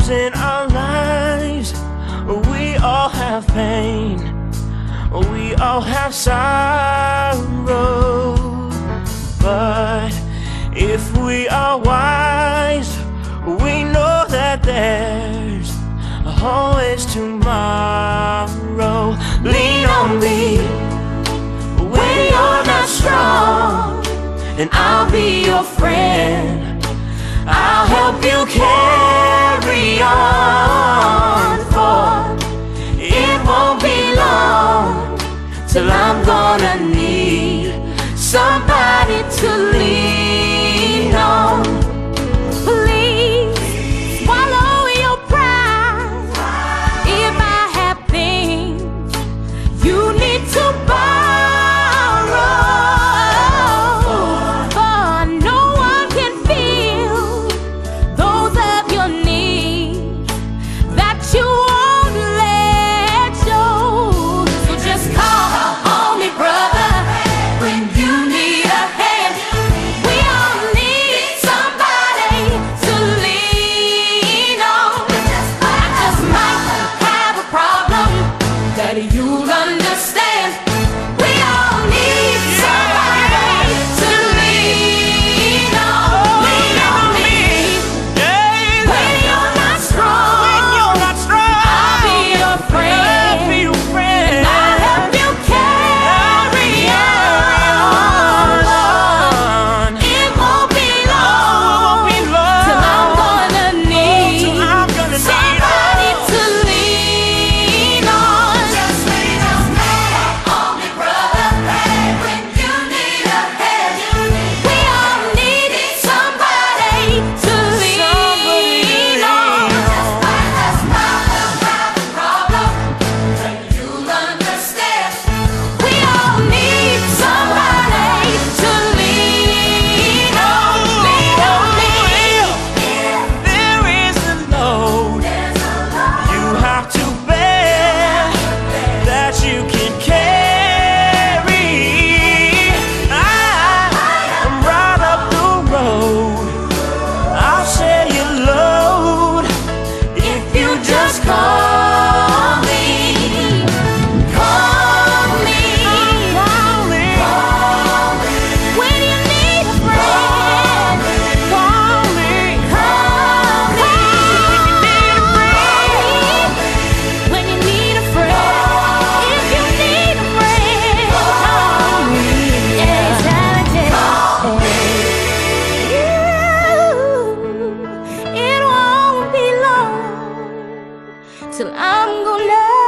in our lives. We all have pain, we all have sorrow. But if we are wise, we know that there's always tomorrow. Lean on me when you're not strong, and I'll be your friend. I'll help you care on, for it won't be long till I'm gonna need somebody. till I'm gonna